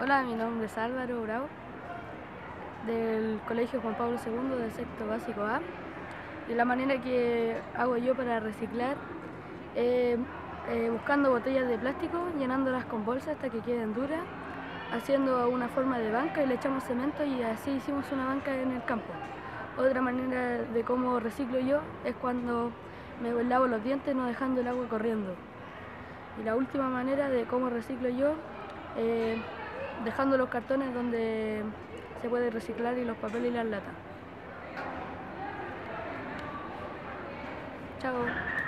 Hola, mi nombre es Álvaro Bravo, del Colegio Juan Pablo II del sexto básico A. Y la manera que hago yo para reciclar es eh, buscando botellas de plástico, llenándolas con bolsa hasta que queden duras, haciendo una forma de banca y le echamos cemento y así hicimos una banca en el campo. Otra manera de cómo reciclo yo es cuando me lavo los dientes no dejando el agua corriendo. Y la última manera de cómo reciclo yo eh, dejando los cartones donde se puede reciclar y los papeles y las latas. Chao.